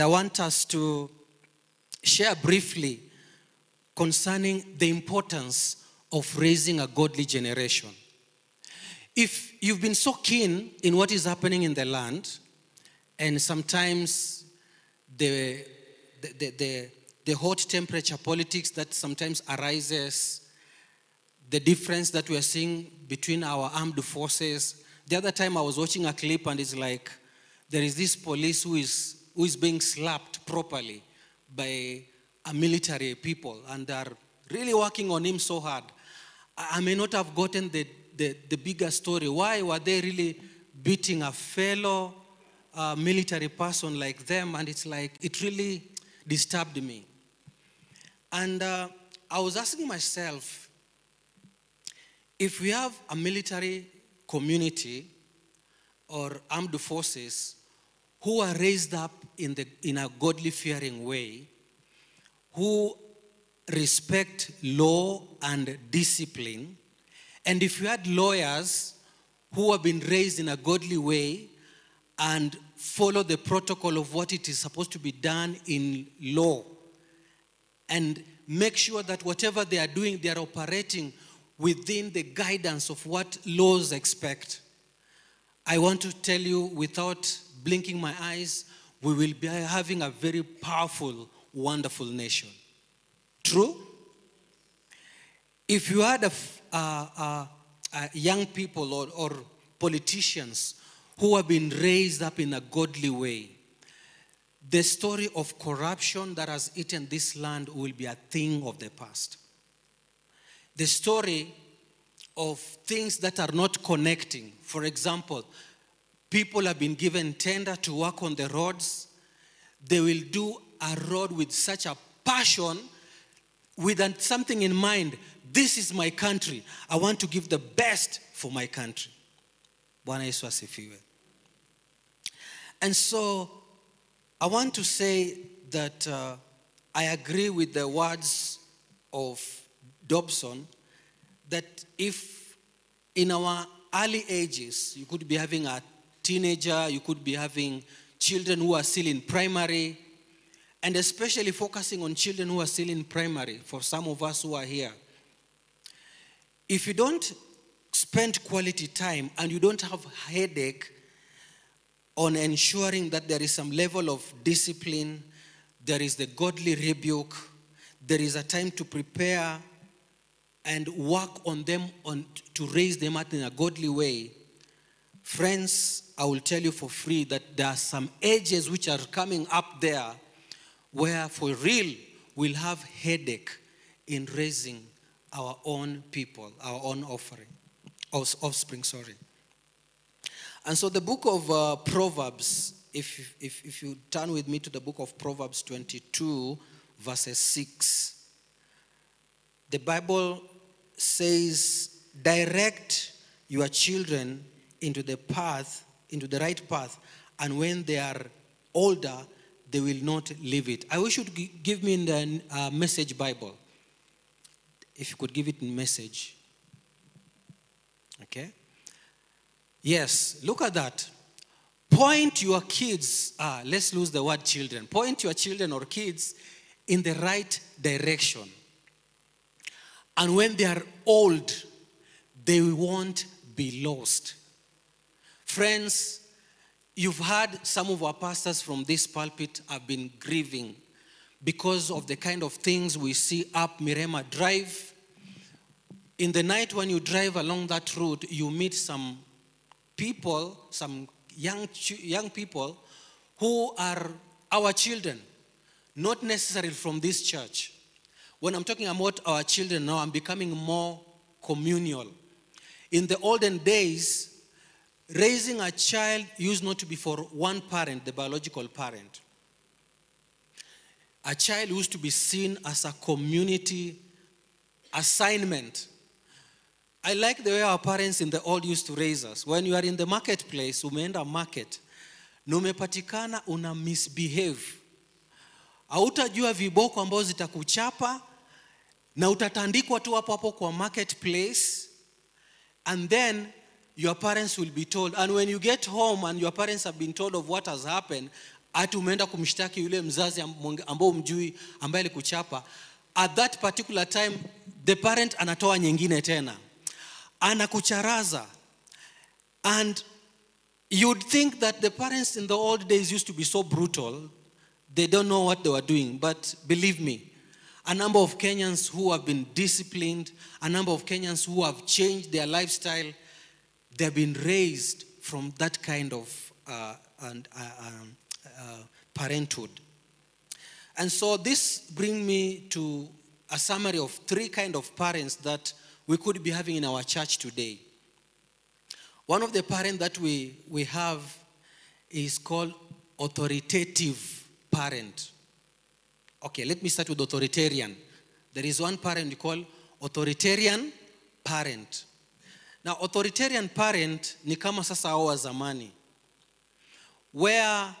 I want us to share briefly concerning the importance of raising a godly generation. If you've been so keen in what is happening in the land, and sometimes the, the, the, the, the hot temperature politics that sometimes arises, the difference that we are seeing between our armed forces. The other time I was watching a clip and it's like there is this police who is, who is being slapped properly by a military people and are really working on him so hard. I I may not have gotten the, the, the bigger story. Why were they really beating a fellow uh, military person like them? And it's like, it really disturbed me. And uh, I was asking myself, if we have a military community or armed forces who are raised up in, the, in a godly fearing way, who respect law and discipline, and if you had lawyers who have been raised in a godly way and follow the protocol of what it is supposed to be done in law, and make sure that whatever they are doing, they are operating within the guidance of what laws expect. I want to tell you without blinking my eyes, we will be having a very powerful, wonderful nation. True? If you had a, young people or, or politicians who have been raised up in a godly way, the story of corruption that has eaten this land will be a thing of the past. The story of things that are not connecting, for example, people have been given tender to work on the roads, they will do a road with such a passion, with something in mind. This is my country. I want to give the best for my country. Bwana. And so I want to say that uh, I agree with the words of Dobson that if in our early ages you could be having a teenager, you could be having children who are still in primary, and especially focusing on children who are still in primary, for some of us who are here. If you don't spend quality time and you don't have headache on ensuring that there is some level of discipline, there is the godly rebuke, there is a time to prepare and work on them on, to raise them up in a godly way. Friends, I will tell you for free that there are some ages which are coming up there where for real we'll have headache in raising our own people, our own offering, off- offspring, sorry. And so the book of uh, Proverbs, if, if, if you turn with me to the book of Proverbs 22, verses 6, the Bible says, direct your children into the path, into the right path, and when they are older, they will not leave it. I wish you'd give me in the uh, message Bible. If you could give it in message. Okay? Yes, look at that. Point your kids, ah, let's lose the word children. Point your children or kids in the right direction. And when they are old, they won't be lost. Friends, you've heard some of our pastors from this pulpit have been grieving because of the kind of things we see up Mirema Drive. In the night, when you drive along that road, you meet some people, some young, young people who are our children, not necessarily from this church. When I'm talking about our children now, I'm becoming more communal. In the olden days, raising a child used not to be for one parent, the biological parent. A child used to be seen as a community assignment. I like the way our parents in the old used to raise us. When you are in the marketplace, umeenda market, na umepatikana una misbehave, hautajua viboko ambazo zitakuchapa na utatandikwa tu hapo hapo kwa marketplace and then your parents will be told. And when you get home and your parents have been told of what has happened ati umeenda kumshtaki yule mzazi am- ambao mjui ambaye alikuchapa at that particular time the parent anatoa nyingine tena. Anakucharaza. And you'd think that the parents in the old days used to be so brutal they don't know what they were doing. But believe me a number of kenyans who have been disciplined a number of kenyans who have changed their lifestyle they've been raised from that kind of uh, and, uh, um, uh, parenthood and so this brings me to a summary of three kind of parents that we could be having in our church today one of the parents that we, we have is called authoritative parent. Okay, let me start with authoritarian. There is one parent we call authoritarian parent. Now, authoritarian parent ni kama sasa hao wa zamani where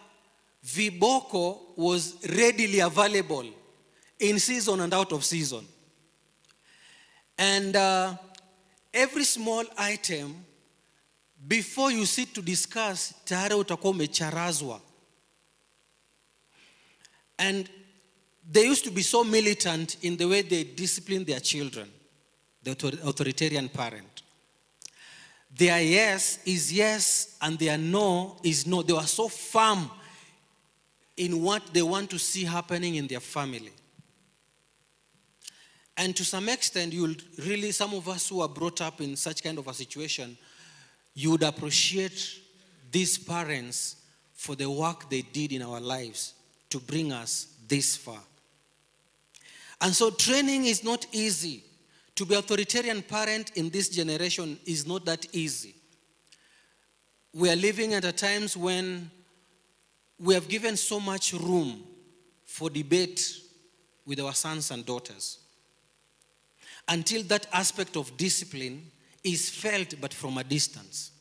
viboko was readily available in season and out of season. And uh, every small item before you sit to discuss tayari utakuwa umecharazwa and they used to be so militant in the way they disciplined their children the authoritarian parent their yes is yes and their no is no they were so firm in what they want to see happening in their family and to some extent you'll really some of us who are brought up in such kind of a situation you would appreciate these parents for the work they did in our lives to bring us this far. And so training is not easy. To be an authoritarian parent in this generation is not that easy. We are living at a times when we have given so much room for debate with our sons and daughters until that aspect of discipline is felt but from a distance.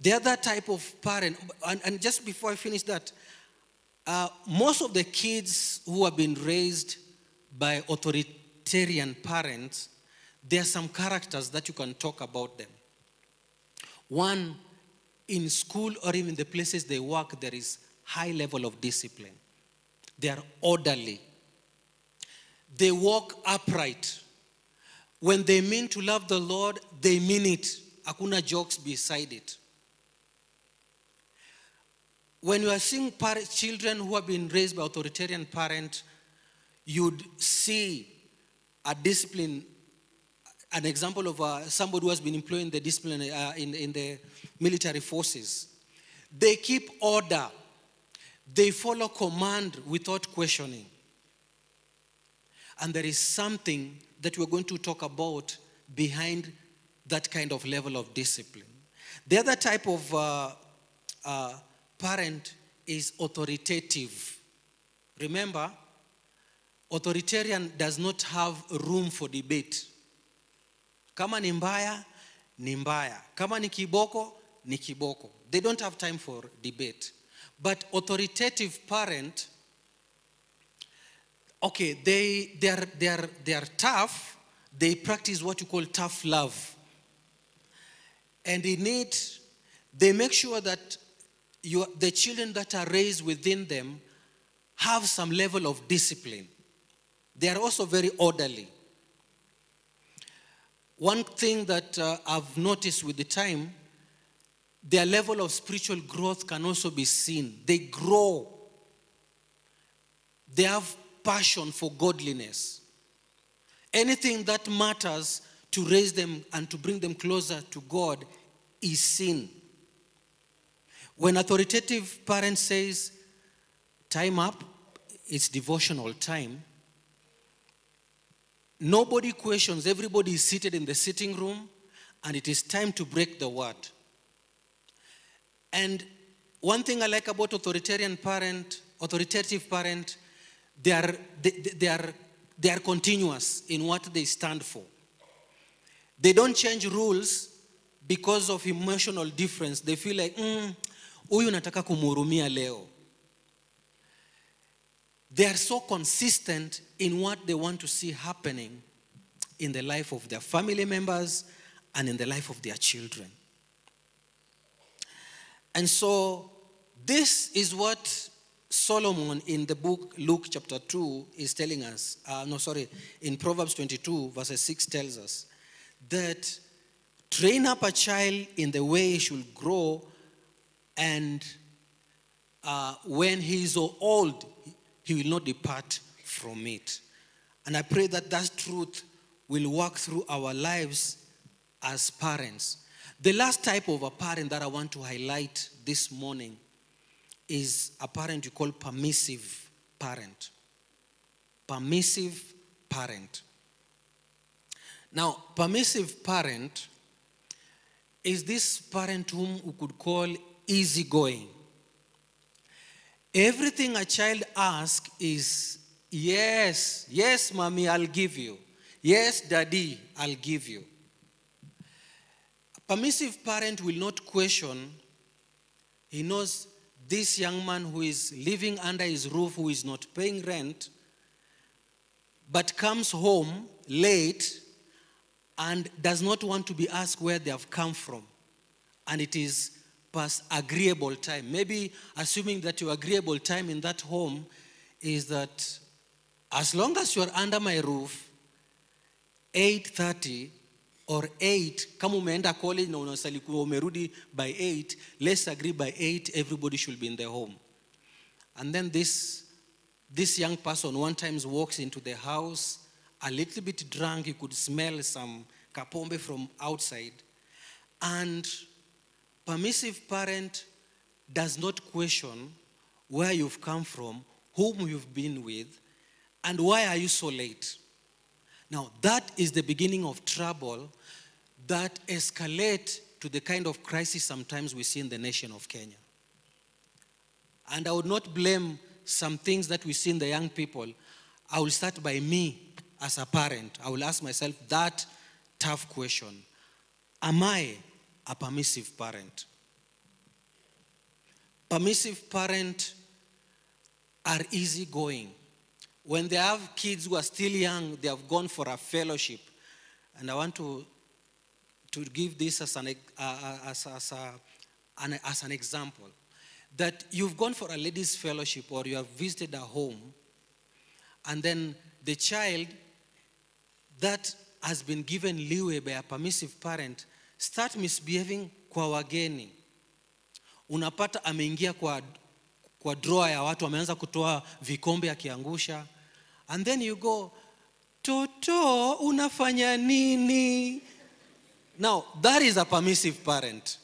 The other type of parent, and, and just before I finish that, uh, most of the kids who have been raised by authoritarian parents, there are some characters that you can talk about them. One, in school or even the places they work, there is high level of discipline. They are orderly. They walk upright. When they mean to love the Lord, they mean it. Hakuna jokes beside it. When you are seeing children who have been raised by authoritarian parents, you'd see a discipline, an example of uh, somebody who has been employing the discipline uh, in, in the military forces. They keep order. They follow command without questioning. And there is something that we're going to talk about behind that kind of level of discipline. The other type of uh, uh, parent is authoritative. Remember, authoritarian does not have room for debate. Kama ni mbaya, ni mbaya. Kama ni kiboko, ni kiboko. They don't have time for debate. But authoritative parent, okay, they, they, are, they, are, they are tough. They practice what you call tough love. And in it, they make sure that you, the children that are raised within them have some level of discipline. They are also very orderly. One thing that uh, I've noticed with the time, their level of spiritual growth can also be seen. They grow, they have passion for godliness. Anything that matters to raise them and to bring them closer to God is seen. When authoritative parent says, time up, it's devotional time, nobody questions, everybody is seated in the sitting room, and it is time to break the word. And one thing I like about authoritarian parent, authoritative parent, they are, they, they are, they are continuous in what they stand for. They don't change rules because of emotional difference. They feel like, mm, huyu nataka kumurumia leo. They are so consistent in what they want to see happening in the life of their family members and in the life of their children. And so This is what Solomon in the book Luke chapter 2 is telling us. Uh, no, sorry, in Proverbs 22, verses 6 tells us that train up a child in the way he should grow, and uh, when he is old, he will not depart from it. And I pray that that truth will work through our lives as parents. The last type of a parent that I want to highlight this morning is a parent you call permissive parent. Permissive parent. Now, permissive parent is this parent whom we could call easygoing. Everything a child asks is, yes, yes, mommy, I'll give you. Yes, daddy, I'll give you. A permissive parent will not question. He knows this young man who is living under his roof, who is not paying rent, but comes home late and does not want to be asked where they have come from. And it is past agreeable time. Maybe assuming that your agreeable time in that home is that as long as you are under my roof, 8:30 or 8 kama umeenda college na unasali kuwa umerudi by 8 let's agree by 8 everybody should be in the home and then this this young person one times walks into the house a little bit drunk you could smell some kapombe from outside and permissive parent does not question where you've come from whom you've been with and why are you so late now, that is the beginning of trouble that escalate to the kind of crisis sometimes we see in the nation of Kenya. And I would not blame some things that we see in the young people. I will start by me as a parent. I will ask myself that tough question Am I a permissive parent? Permissive parents are easygoing. When they have kids who are still young, they have gone for a fellowship. And I want to, to give this as an, uh, as, as, a, an, as an example. That you've gone for a ladies' fellowship or you have visited a home, and then the child that has been given leeway by a permissive parent start misbehaving kwa wageni. Unapata ameingia kwa, kwa drawer ya watu, ameanza kutoa vikombe akiangusha. And then you go toto unafanya nini? Now that is a permissive parent.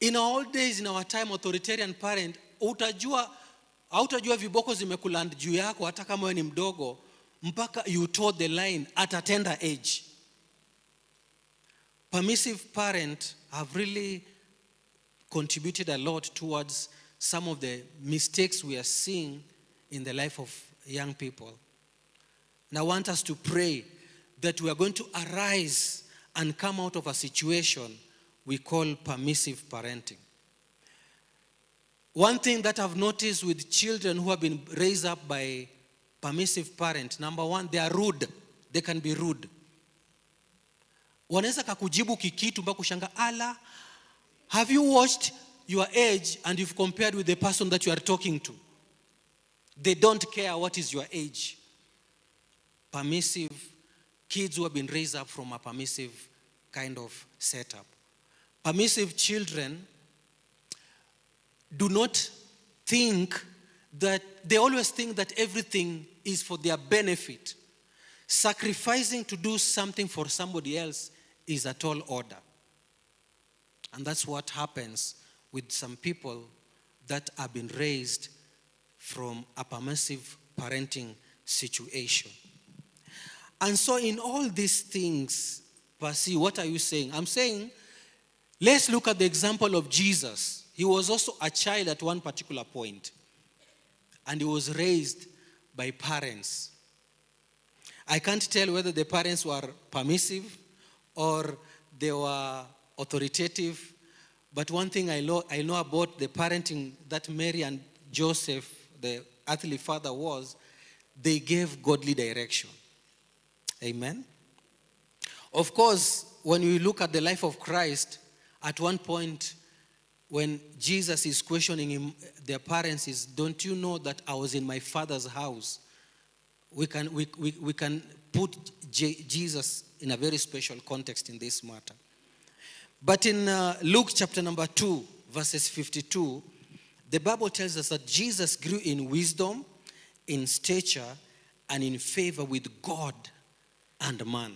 In old days in our time authoritarian parent utajua hautajua viboko zimekuland juu yako hata kama wewe ni mdogo mpaka you toe the line at a tender age permissive parents have really contributed a lot towards some of the mistakes we are seeing in the life of young people. And I want us to pray that we are going to arise and come out of a situation we call permissive parenting. One thing that I've noticed with children who have been raised up by permissive parents, number one, they are rude. They can be rude. Wanaweza kakujibu kikitu mpaka kushanga ala have you watched your age and you've compared with the person that you are talking to they don't care what is your age. Permissive kids who have been raised up from a permissive kind of setup. Permissive children do not think that, they always think that everything is for their benefit. Sacrificing to do something for somebody else is a tall order. And that's what happens with some people that have been raised from a permissive parenting situation. And so, in all these things, Percy, what are you saying? I'm saying, let's look at the example of Jesus. He was also a child at one particular point, and he was raised by parents. I can't tell whether the parents were permissive or they were authoritative, but one thing I know, I know about the parenting that Mary and Joseph the earthly father was, they gave godly direction. Amen. Of course, when we look at the life of Christ, at one point, when Jesus is questioning him, their parents is, don't you know that I was in my father's house? We can, we, we, we can put J- Jesus in a very special context in this matter. But in uh, Luke chapter number 2, verses 52, the Bible tells us that Jesus grew in wisdom, in stature, and in favor with God and man.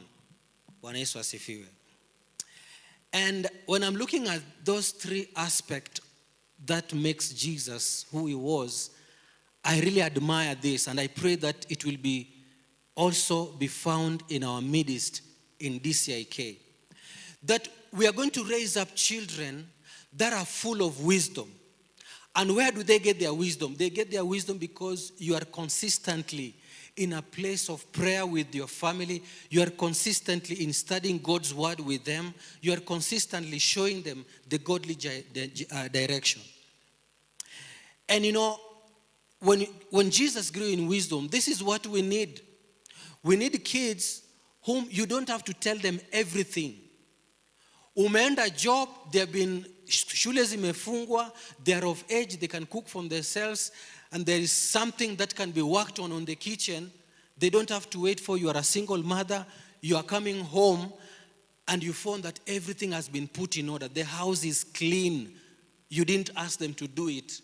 And when I'm looking at those three aspects that makes Jesus who he was, I really admire this and I pray that it will be also be found in our midst in DCIK. That we are going to raise up children that are full of wisdom. And where do they get their wisdom? They get their wisdom because you are consistently in a place of prayer with your family. You are consistently in studying God's word with them. You are consistently showing them the godly uh, direction. And you know, when, when Jesus grew in wisdom, this is what we need. We need kids whom you don't have to tell them everything. Umeenda job, they've been shule zimefungwa, they are of age, they can cook for themselves, and there is something that can be worked on on the kitchen. They don't have to wait for you are a single mother, you are coming home, and you found that everything has been put in order. The house is clean. You didn't ask them to do it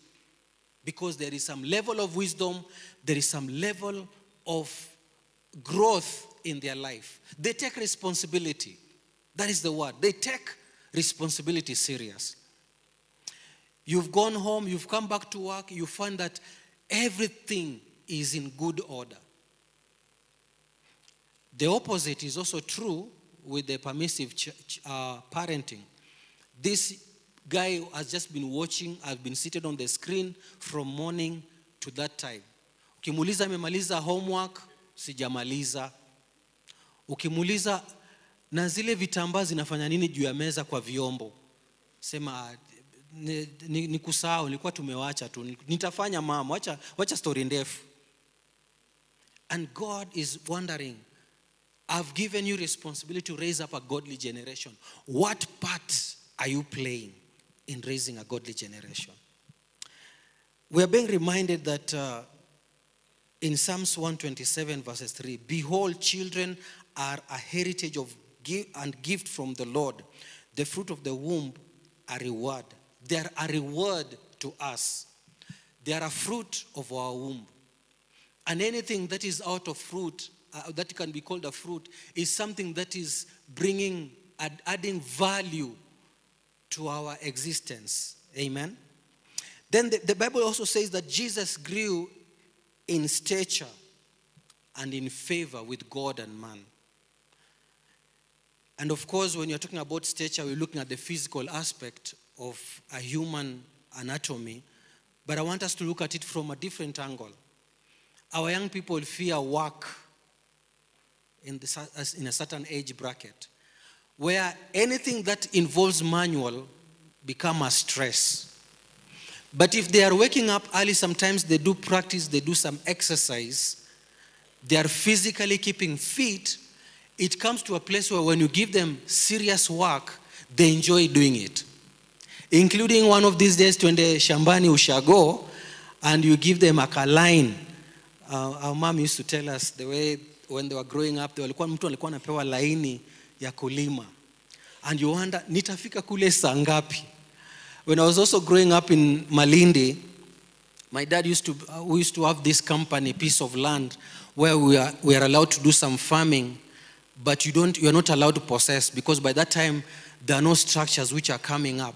because there is some level of wisdom, there is some level of growth in their life. They take responsibility. That is the word. They take responsibility serious. You've gone home, you've come back to work, you find that everything is in good order. The opposite is also true with the permissive uh, parenting. This guy has just been watching, has been seated on the screen from morning to that time. Ukimuuliza amemaliza homework, sijamaliza. Ukimuuliza na zile vitambaa zinafanya nini juu ya meza kwa vyombo, sema ni, ni, ni nilikuwa tumewacha tu, nitafanya mama, wacha, wacha story ndefu. And God is wondering, I've given you responsibility to raise up a godly generation. What part are you playing in raising a godly generation? We are being reminded that uh, in Psalms 127, verses 3 Behold, children are a heritage of give and gift from the Lord. The fruit of the womb, a reward. They are a reward to us. They are a fruit of our womb. And anything that is out of fruit, uh, that can be called a fruit, is something that is bringing, add, adding value to our existence. Amen. Then the, the Bible also says that Jesus grew in stature and in favor with God and man. And of course, when you're talking about stature, we're looking at the physical aspect of a human anatomy. But I want us to look at it from a different angle. Our young people fear work in, the, in a certain age bracket, where anything that involves manual become a stress. But if they are waking up early, sometimes they do practice, they do some exercise, they are physically keeping fit, it comes to a place where when you give them serious work, they enjoy doing it. Including one of these days, twende shambani ushago, and you give them a line. Uh, our mom used to tell us the way when they were growing up, they walikuwa, mtu alikuwa anapewa laini ya kulima. And you wonder, nitafika kule saa ngapi? When I was also growing up in Malindi, my dad used to, we used to have this company, piece of land, where we are, we are allowed to do some farming, but you don't, you're not allowed to possess because by that time there are no structures which are coming up.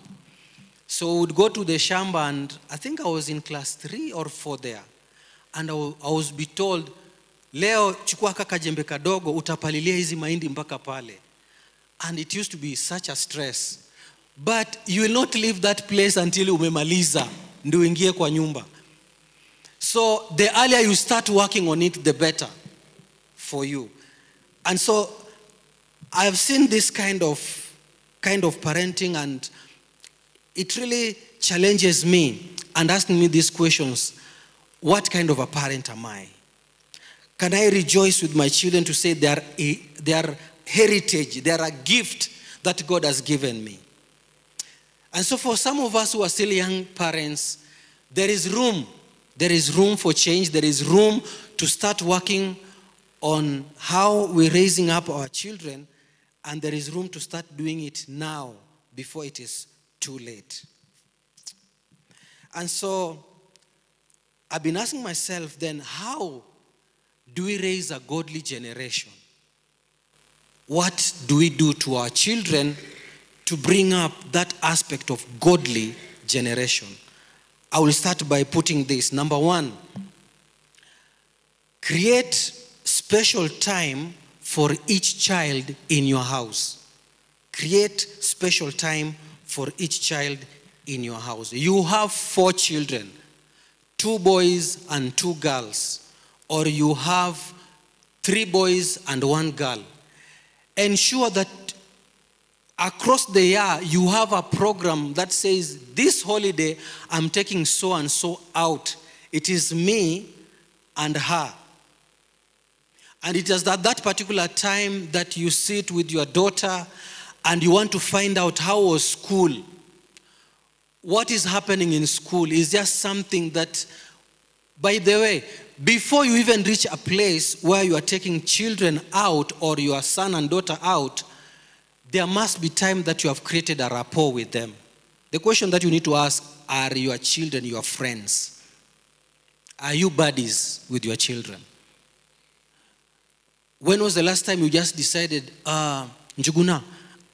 So we'd go to the shamba, and I think I was in class three or four there, and I was be told, leo chukua kaka jembe kadogo, utapalilia hizi mahindi mpaka pale. And it used to be such a stress. But you will not leave that place until umemaliza, ndio uingie kwa nyumba. So the earlier you start working on it, the better for you. And so I've seen this kind of kind of parenting and it really challenges me and asking me these questions. What kind of a parent am I? Can I rejoice with my children to say they are, a, they are heritage, they are a gift that God has given me? And so, for some of us who are still young parents, there is room. There is room for change. There is room to start working on how we're raising up our children. And there is room to start doing it now before it is too late. And so, I've been asking myself then, how do we raise a godly generation? What do we do to our children to bring up that aspect of godly generation? I will start by putting this. Number one, create special time for each child in your house. Create special time for each child in your house. You have four children, two boys and two girls, or you have three boys and one girl. Ensure that across the year you have a program that says, This holiday I'm taking so and so out. It is me and her. And it is at that particular time that you sit with your daughter and you want to find out how was school. What is happening in school is just something that, by the way, before you even reach a place where you are taking children out or your son and daughter out, there must be time that you have created a rapport with them. The question that you need to ask are your children your friends? Are you buddies with your children? When was the last time you just decided, uh, Njuguna,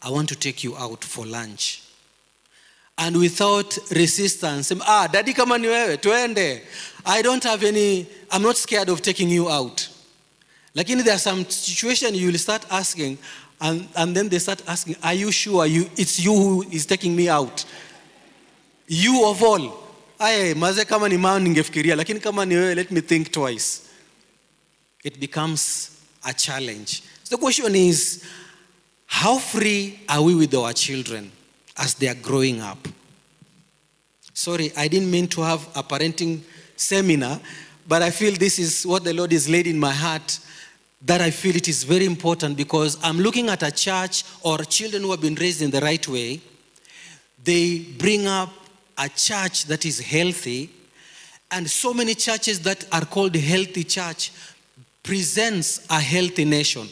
I want to take you out for lunch? And without resistance, ah, daddy kama ni tuende. I don't have any, I'm not scared of taking you out. Lakini there are some situation you will start asking, and, and then they start asking, Are you sure you, it's you who is taking me out? You of all. Aye, maze kama ni mao let me think twice. It becomes a challenge. So the question is, how free are we with our children as they are growing up? Sorry, I didn't mean to have a parenting seminar, but I feel this is what the Lord is laid in my heart that I feel it is very important because I'm looking at a church or children who have been raised in the right way. They bring up a church that is healthy, and so many churches that are called healthy church presents a healthy nation.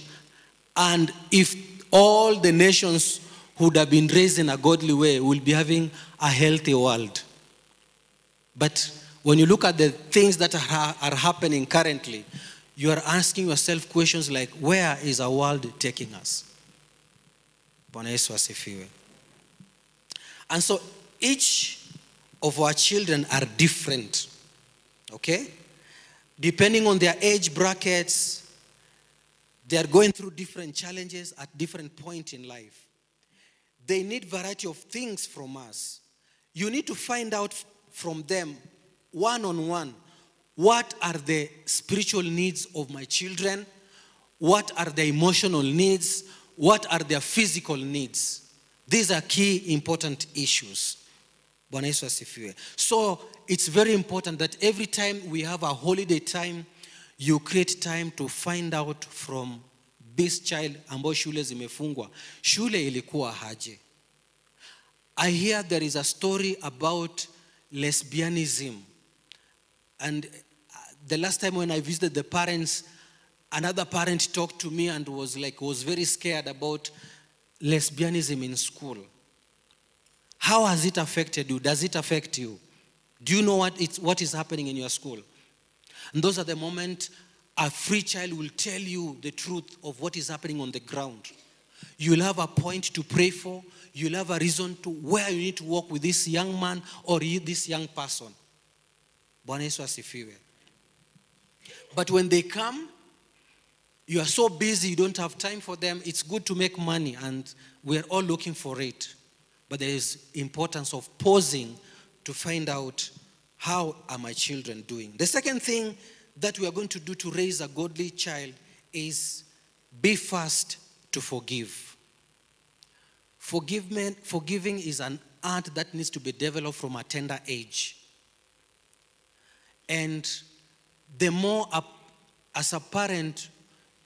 And if all the nations would have been raised in a godly way, we'll be having a healthy world. But when you look at the things that are, are happening currently, you are asking yourself questions like, where is our world taking us? Bwana Yesu asifiwe. And so each of our children are different, okay? Depending on their age brackets, they are going through different challenges at different point in life. They need variety of things from us. You need to find out from them one on one what are the spiritual needs of my children? What are the emotional needs? What are their physical needs? These are key important issues. So it's very important that every time we have a holiday time, you create time to find out from this child ambao shule zimefungwa, shule ilikuwa haje. I hear there is a story about lesbianism. And the last time when I visited the parents, another parent talked to me and was like, was very scared about lesbianism in school. How has it affected you? Does it affect you? Do you know what, it's, what is happening in your school? And those are the moments a free child will tell you the truth of what is happening on the ground. You'll have a point to pray for. You'll have a reason to where you need to walk with this young man or this young person. Bwana Yesu asifiwe. But when they come, you are so busy, you don't have time for them. It's good to make money, and we're all looking for it. But there is importance of pausing to find out how are my children doing. The second thing that we are going to do to raise a godly child is be fast to forgive. Forgivement, forgiving is an art that needs to be developed from a tender age. And the more a, as a parent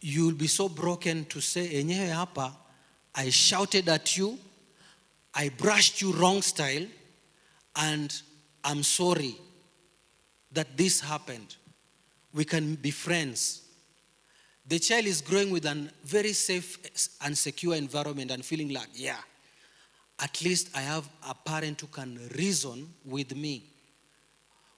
you'll be so broken to say enyewe hapa i shouted at you I brushed you wrong style, and I'm sorry that this happened. We can be friends. The child is growing with a very safe and secure environment and feeling like, yeah, at least I have a parent who can reason with me,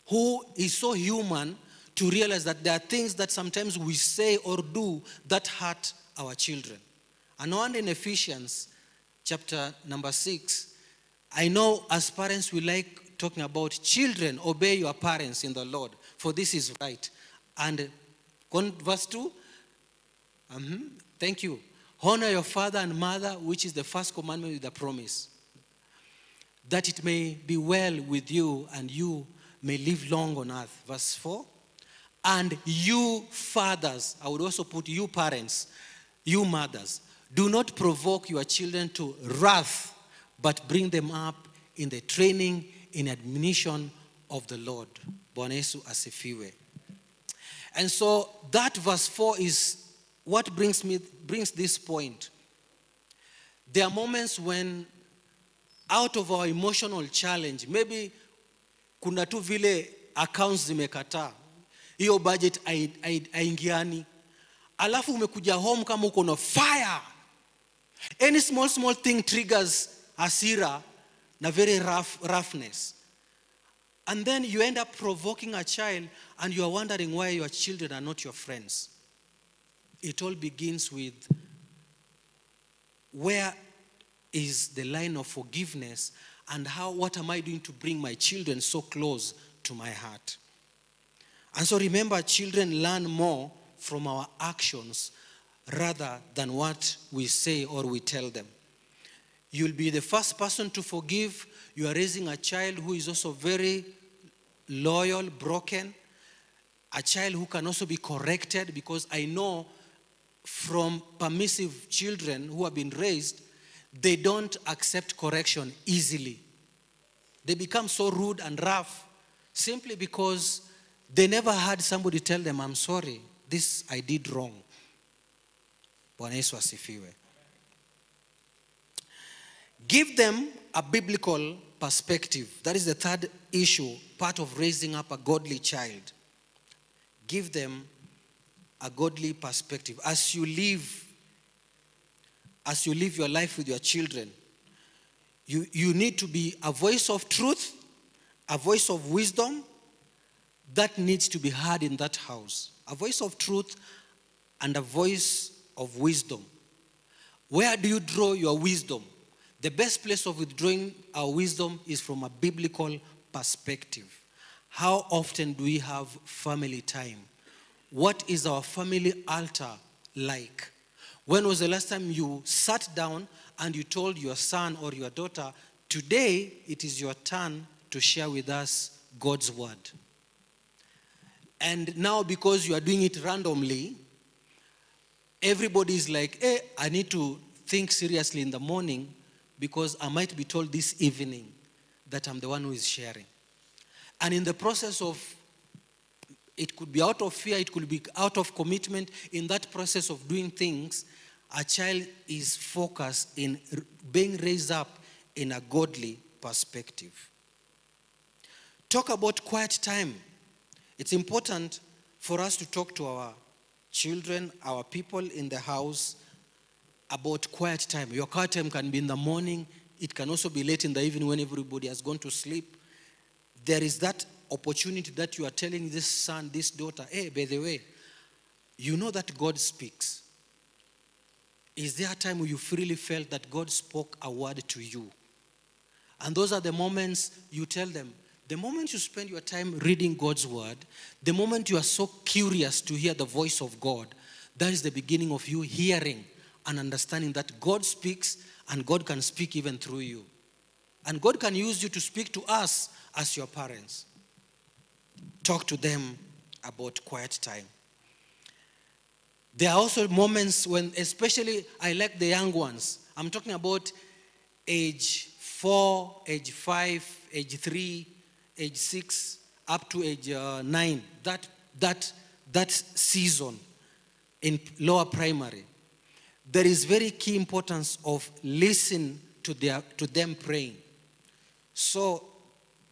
who is so human to realize that there are things that sometimes we say or do that hurt our children. And on in Ephesians chapter number six, I know as parents we like talking about children, obey your parents in the Lord, for this is right. And verse 2, um, thank you. Honor your father and mother, which is the first commandment with a promise, that it may be well with you and you may live long on earth. Verse 4. And you fathers, I would also put you parents, you mothers, do not provoke your children to wrath, but bring them up in the training, in admonition of the Lord. Bwana asifiwe. And so that verse 4 is what brings me brings this point. There are moments when out of our emotional challenge, maybe kuna tu vile accounts zimekataa, hiyo budget haingiani, alafu umekuja home kama uko na fire. Any small small thing triggers hasira na very rough, roughness. And then you end up provoking a child and you are wondering why your children are not your friends. It all begins with where is the line of forgiveness and how what am I doing to bring my children so close to my heart? And so remember, children learn more from our actions rather than what we say or we tell them. You'll be the first person to forgive. You are raising a child who is also very loyal, broken, a child who can also be corrected because I know from permissive children who have been raised, they don't accept correction easily. They become so rude and rough simply because they never had somebody tell them, I'm sorry, this I did wrong. Bwana Yesu asifiwe. Give them a biblical perspective. That is the third issue, part of raising up a godly child. Give them a godly perspective. As you live, as you live your life with your children, you, you need to be a voice of truth, a voice of wisdom that needs to be heard in that house. A voice of truth and a voice of wisdom. Where do you draw your wisdom? The best place of withdrawing our wisdom is from a biblical perspective. How often do we have family time? What is our family altar like? When was the last time you sat down and you told your son or your daughter, Today it is your turn to share with us God's word? And now, because you are doing it randomly, everybody is like, Hey, I need to think seriously in the morning because I might be told this evening that I'm the one who is sharing. And in the process of, it could be out of fear, it could be out of commitment, in that process of doing things, a child is focused in being raised up in a godly perspective. Talk about quiet time. It's important for us to talk to our children, our people in the house, about quiet time. Your quiet time can be in the morning, it can also be late in the evening when everybody has gone to sleep. There is that opportunity that you are telling this son, this daughter, hey, by the way, you know that God speaks. Is there a time where you freely felt that God spoke a word to you? And those are the moments you tell them. The moment you spend your time reading God's word, the moment you are so curious to hear the voice of God, that is the beginning of you hearing and understanding that God speaks and God can speak even through you. And God can use you to speak to us as your parents. Talk to them about quiet time. There are also moments when, especially, I like the young ones. I'm talking about age four, age five, age three, age six, up to age uh, nine. That, that, that season in lower primary there is very key importance of listen to, their, to them praying. So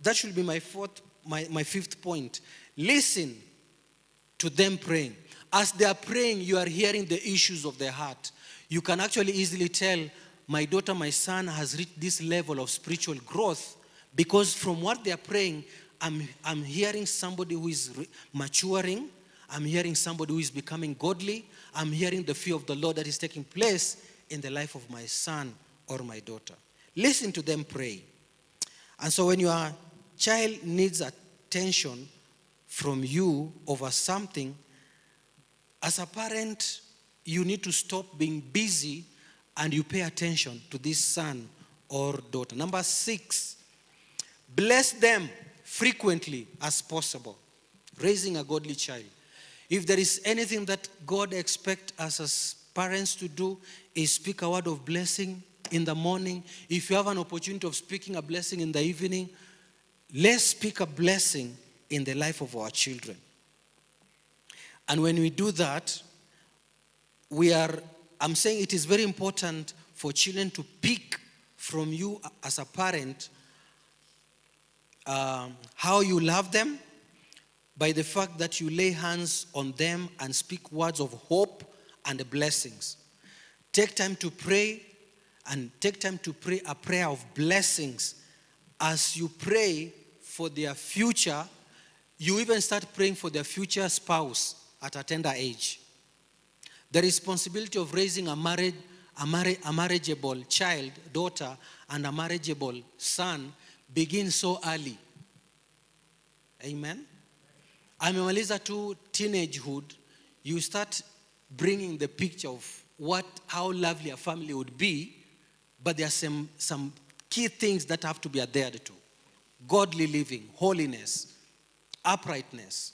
that should be my fourth, my, my fifth point. Listen to them praying. As they are praying, you are hearing the issues of their heart. You can actually easily tell my daughter, my son has reached this level of spiritual growth because from what they are praying, I'm, I'm hearing somebody who is re- maturing. I'm hearing somebody who is becoming godly. I'm hearing the fear of the Lord that is taking place in the life of my son or my daughter. Listen to them pray. And so when your child needs attention from you over something, as a parent, you need to stop being busy and you pay attention to this son or daughter. Number six, bless them frequently as possible. Raising a godly child. If there is anything that God expects us as parents to do, is speak a word of blessing in the morning. If you have an opportunity of speaking a blessing in the evening, let's speak a blessing in the life of our children. And when we do that, we are, I'm saying it is very important for children to pick from you as a parent um, how you love them by the fact that you lay hands on them and speak words of hope and blessings. Take time to pray and take time to pray a prayer of blessings. As you pray for their future, you even start praying for their future spouse at a tender age. The responsibility of raising a, married, a, a marriageable child, daughter, and a marriageable son begins so early. Amen. amemaliza tu teenagehood. You start bringing the picture of what how lovely a family would be but there are some, some key things that have to be adhered to. Godly living holiness uprightness.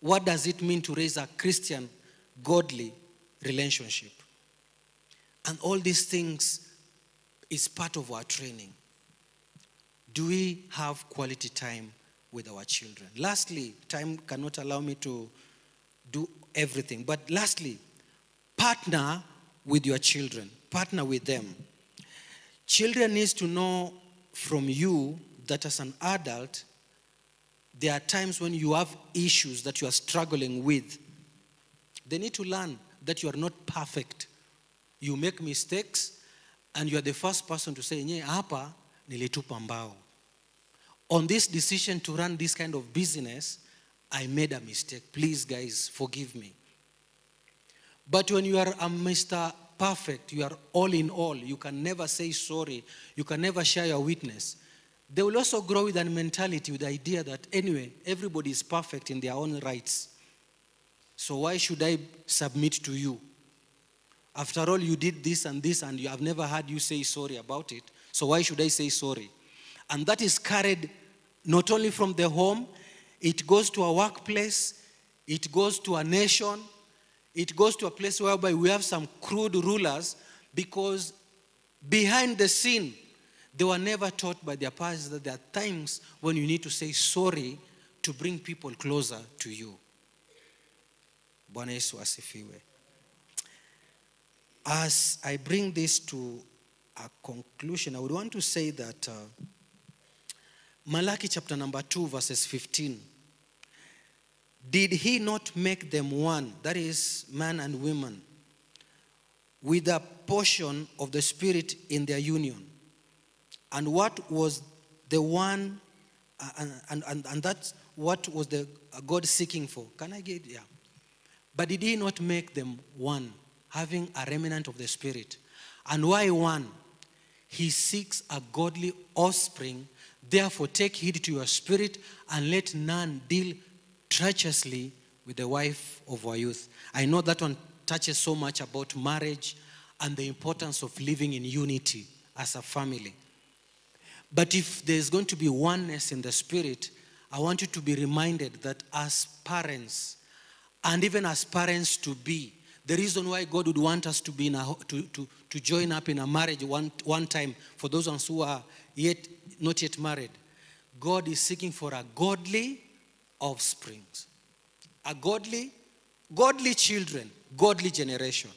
What does it mean to raise a christian godly relationship? And all these things is part of our training do we have quality time with our children? Lastly, time cannot allow me to do everything, but lastly, partner with your children, partner with them. Children needs to know from you that as an adult, there are times when you have issues that you are struggling with. They need to learn that you are not perfect. You make mistakes, and you are the first person to say, "Nye hapa nilitupa mbao." On this decision to run this kind of business, I made a mistake. Please, guys, forgive me. But when you are a Mr. Perfect, you are all in all, you can never say sorry, you can never share your witness. They will also grow with a mentality, with the idea that anyway, everybody is perfect in their own rights. So why should I submit to you? After all, you did this and this, and you have never heard you say sorry about it. So why should I say sorry? And that is carried not only from the home, it goes to a workplace, it goes to a nation, it goes to a place whereby we have some crude rulers because behind the scene, they were never taught by their parents that there are times when you need to say sorry to bring people closer to you. As I bring this to a conclusion, I would want to say that uh, Malachi chapter number 2, verses 15. Did he not make them one, that is, man and woman, with a portion of the Spirit in their union? And what was the one, uh, and, and, and, and that's what was the uh, God seeking for? Can I get, yeah. But did he not make them one, having a remnant of the Spirit? And why one? He seeks a godly offspring. Therefore, take heed to your spirit and let none deal treacherously with the wife of our youth. I know that one touches so much about marriage and the importance of living in unity as a family. But if there's going to be oneness in the spirit, I want you to be reminded that as parents, and even as parents to be, the reason why God would want us to be in a, to, to, to join up in a marriage one, one time for those ones who are yet not yet married, God is seeking for a godly offspring, a godly, godly children, godly generation,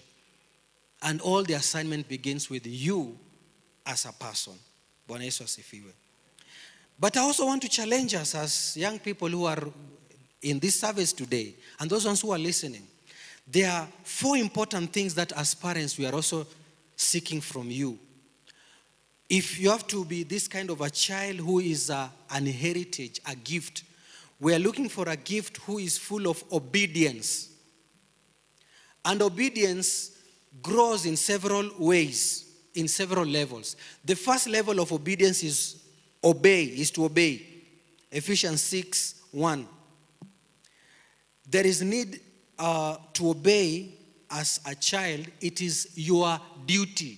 and all the assignment begins with you as a person. But I also want to challenge us as young people who are in this service today and those ones who are listening. There are four important things that as parents we are also seeking from you. If you have to be this kind of a child who is a, an heritage, a gift, we are looking for a gift who is full of obedience. And obedience grows in several ways, in several levels. The first level of obedience is obey, is to obey. Ephesians 6 1. There is need uh, to obey as a child, it is your duty.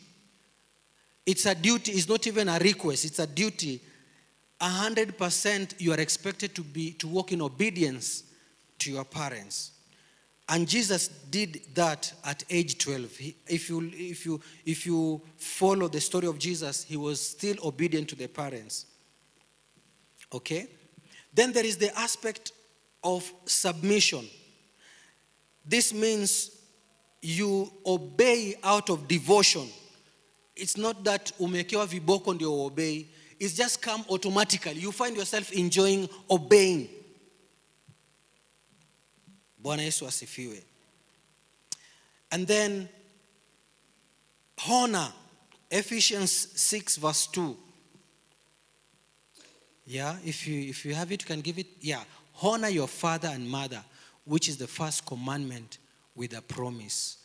It's a duty, it's not even a request, it's a duty. A hundred percent you are expected to be to walk in obedience to your parents. And Jesus did that at age 12. He, if, you, if, you, if you follow the story of Jesus, he was still obedient to the parents. Okay? Then there is the aspect of submission. This means you obey out of devotion. It's not that umekewa viboko ndio obey. It's just come automatically. You find yourself enjoying obeying. Bwana Yesu asifiwe. And then honor, Ephesians 6 verse 2. Yeah, if you if you have it, you can give it. Yeah. Honor your father and mother, which is the first commandment with a promise.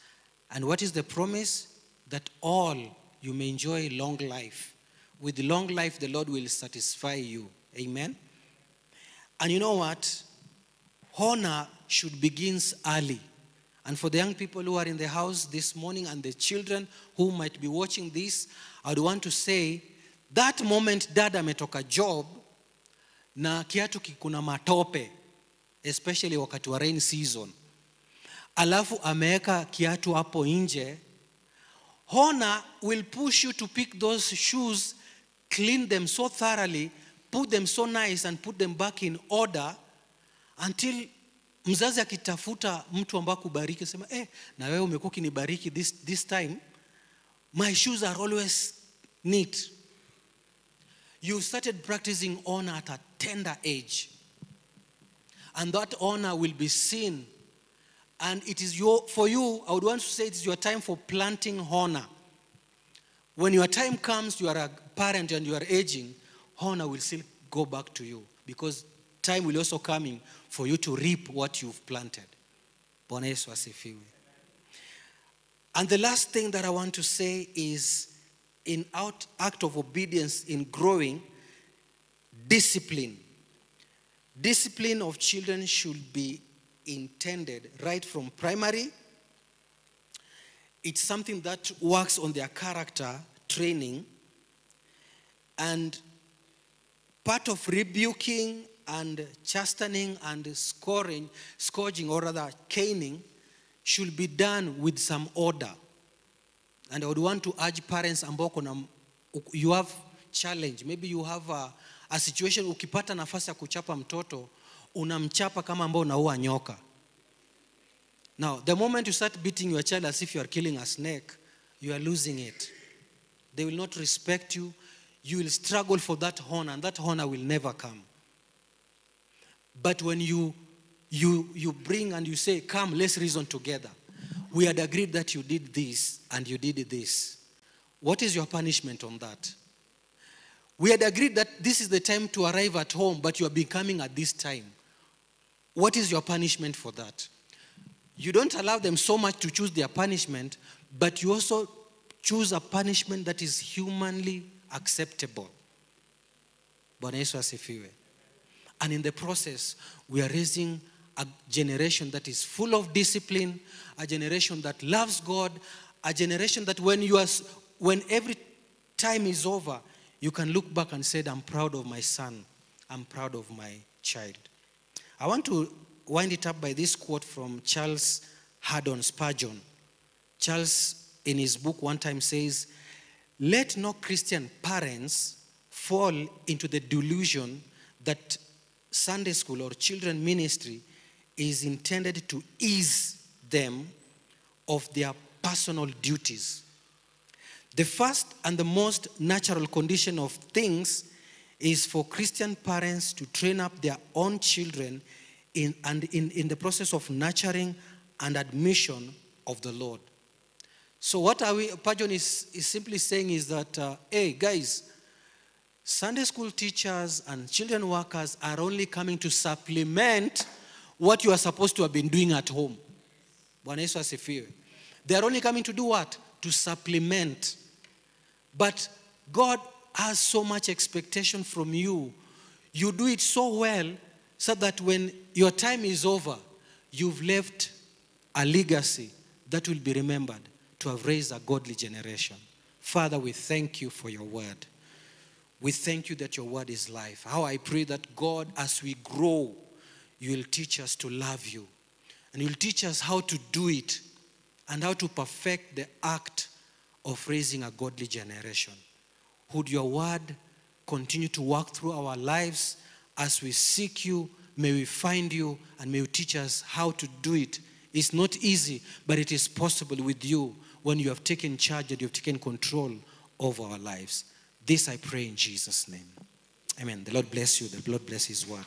And what is the promise? That all you may enjoy long life. With long life, the Lord will satisfy you. Amen. And you know what? Honor should begins early. And for the young people who are in the house this morning and the children who might be watching this, I would want to say that moment dad ametoka job na kiatu kikuna matope especially wakati wa rain season alafu ameweka kiatu hapo nje honor will push you to pick those shoes clean them so thoroughly put them so nice and put them back in order until mzazi akitafuta mtu ambaye kubariki sema eh, na wewe umekuwa ukinibariki this, this time my shoes are always neat. You started practicing honor at a tender age. And that honor will be seen and it is your for you i would want to say it is your time for planting honor. When your time comes you are a parent and you are aging honor will still go back to you because time will also coming for you to reap what you've planted. And the last thing that i want to say is in out, act of obedience in growing discipline. Discipline of children should be intended right from primary it's something that works on their character training and part of rebuking and chastening and scoring scourging or rather caning should be done with some order. And i would want to urge parents ambao you have challenge. Maybe you have a, a situation ukipata nafasi ya kuchapa mtoto unamchapa kama ambao unaua nyoka. Now the moment you start beating your child as if you are killing a snake you are losing it. They will not respect you. You will struggle for that honor and that honor will never come. But when you you you bring and you say come let's reason together. We had agreed that you did this and you did this. What is your punishment on that? We had agreed that this is the time to arrive at home but you are becoming at this time what is your punishment for that? You don't allow them so much to choose their punishment but you also choose a punishment that is humanly acceptable. And in the process we are raising a generation that is full of discipline a generation that loves god a generation that when you are when every time is over you can look back and say i'm proud of my son. I'm proud of my child i want to wind it up by this quote from charles haddon spurgeon. Charles in his book one time says let no christian parents fall into the delusion that sunday school or children ministry is intended to ease them of their personal duties. The first and the most natural condition of things is for Christian parents to train up their own children in, and in, in the process of nurturing and admission of the Lord. So, what are we, Spurgeon is, is simply saying is that, uh, hey, guys, Sunday school teachers and children workers are only coming to supplement what you are supposed to have been doing at home. Bwana Yesu. They are only coming to do what? To supplement. But God has so much expectation from you. You do it so well so that when your time is over, you've left a legacy that will be remembered to have raised a godly generation. Father, we thank you for your word. We thank you that your word is life. How I pray that God, as we grow, you will teach us to love you. And you'll teach us how to do it and how to perfect the act of raising a godly generation. Would your word continue to work through our lives as we seek you? May we find you and may you teach us how to do it. It's not easy, but it is possible with you when you have taken charge and you have taken control of our lives. This I pray in Jesus' name. Amen. The Lord bless you. The Lord bless His word.